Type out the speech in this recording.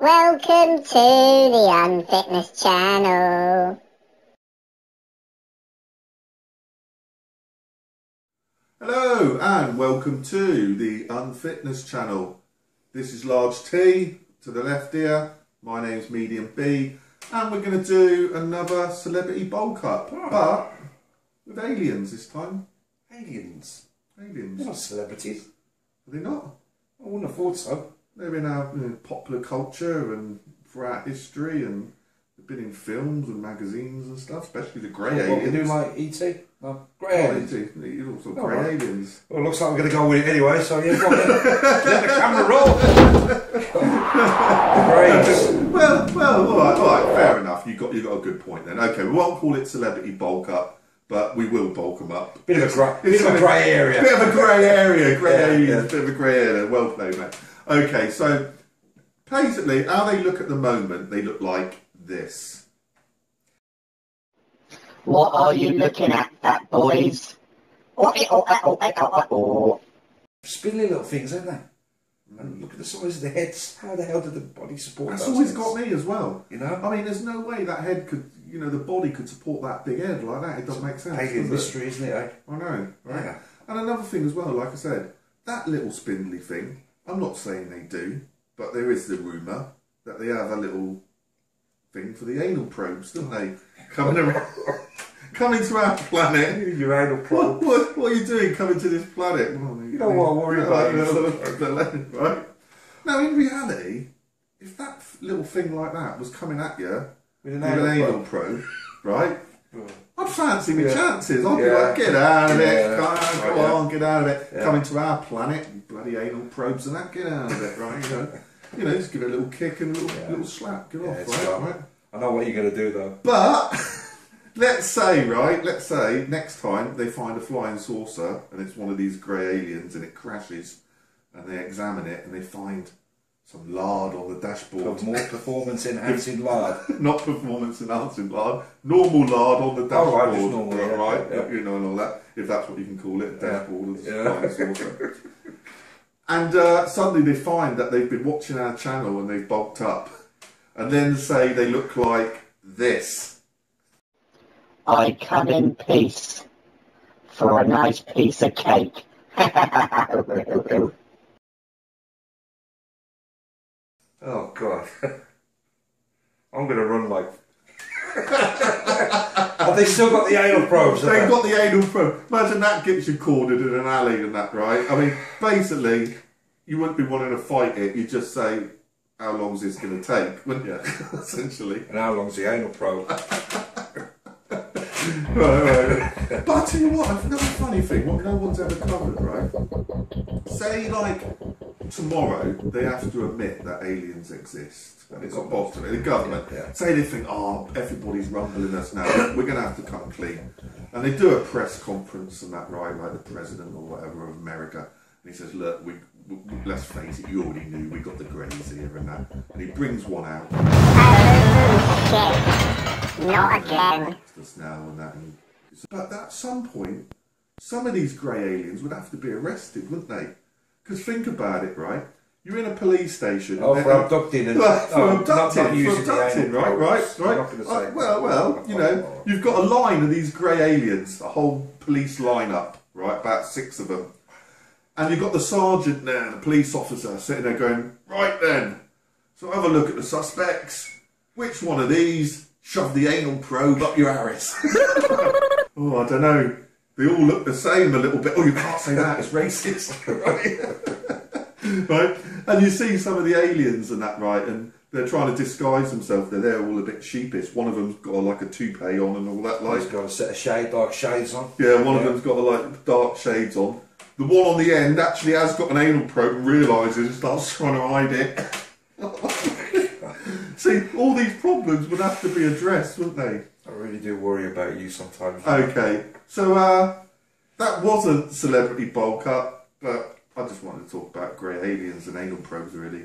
Welcome to the Unfitness channel. Hello and welcome to the Unfitness channel. This is Large T to the left here. My name's Medium B and we're going to do another celebrity bulk up, oh. but with aliens this time. Aliens. Aliens. They're not celebrities. Are they not? I wouldn't have thought so. They're in our you know, popular culture and throughout history and they've been in films and magazines and stuff, especially the grey What, we aliens. do like E.T.? No. Grey Oh, aliens. do. You're also grey right. aliens. Well, looks like we're going to go with it anyway, so yeah, go on. Let the camera roll. Great. Well, well, all right, all right, fair enough. You got you got a good point then. Okay, we won't call it celebrity bulk up, but we will bulk them up. Bit of a grey, bit of a grey area. Bit of a grey area, grey Yeah, aliens, yeah. bit of a grey area. Well played, mate. Okay, so basically, how they look at the moment, they look like this. What are you looking at, that boys? Oh, eh, oh, eh, oh, eh, oh, eh, oh. Spindly little things, aren't they? And look at the size of the heads. How the hell did the body support That's always things? got me as well. You know? I mean, there's no way that head could, you know, the body could support that big head like that. It doesn't make sense. Alien does it? mystery, isn't it? Eh? I know, right? Yeah. And another thing as well, like I said, that little spindly thing, I'm not saying they do, but there is the rumour that they have a little thing for the anal probes, don't they? Coming around, coming to our planet. Your anal What, probe. what, what are you doing coming to this planet? Well, You know what I worry about, you. right? Now, in reality, if that little thing like that was coming at you With an with an anal anal probe, right? I'd fancy my Yeah. chances. I'd be like, get out of it, come on, Right, go yeah. on, get out of it. Coming to our planet, bloody anal probes and that, get out of it, right? You know, you know, just give it a little kick and a little, little slap, get off, right? right? I know what you're going to do though. But let's say, right, let's say next time they find a flying saucer and it's one of these grey aliens and it crashes and they examine it and they find some lard on the dashboard. Of more performance enhancing lard. Not performance enhancing lard, normal lard on the dashboard. Oh, right, just normal, yeah, right, yeah, yeah. you know, and all that, if that's what you can call it, dashboard of Yeah. And uh, suddenly they find that they've been watching our channel and they've bulked up. And then say they look like this. I come in peace for a nice piece of cake. Oh god. I'm gonna run like. Have they still got the anal probes? They've got the anal probe. Imagine that gets you cornered in an alley and that, right? I mean, basically, you wouldn't be wanting to fight it. You'd just say, "How long is this going to take?" Wouldn't you? Essentially. And how long's the anal probe? Right, right. But I tell you what, another funny thing, what no one's ever covered, right? Say, like, tomorrow they have to admit that aliens exist. And it's a bottom, the government. Yeah, yeah. Say they think, oh, everybody's rumbling us now, we're going to have to come clean. And they do a press conference and that, right, like the president or whatever of America. And he says, look, we, we, let's face it, you already knew, we got the greys here and that. And he brings one out. Oh, shit. Not again. just now and that. And, but at some point, some of these grey aliens would have to be arrested, wouldn't they? Because think about it, right? You're in a police station. Oh, and- for abducting and Well, for oh, abducting, not using for abducting, right, right, right. I'm not gonna say Uh, well, well, you know, you've got a line of these grey aliens, a whole police lineup, right, about six of them, and you've got the sergeant there, the police officer, sitting there going, right then, so have a look at the suspects. Which one of these shoved the anal probe up your arse? oh, I don't know. They all look the same a little bit. Oh, you can't say that. It's racist, right? right? And you see some of the aliens and that, right? And they're trying to disguise themselves. They're there all a bit sheepish. One of them's got like a toupee on and all that, He's like. got a set of shade, dark shades on. Yeah, one of them's got a, like dark shades on. The one on the end actually has got an anal probe and realises and starts trying to hide it. See, all these problems would have to be addressed, wouldn't they? Really do worry about you sometimes. Okay, so uh, that wasn't celebrity bulk up, but I just wanted to talk about grey aliens and anal probes really.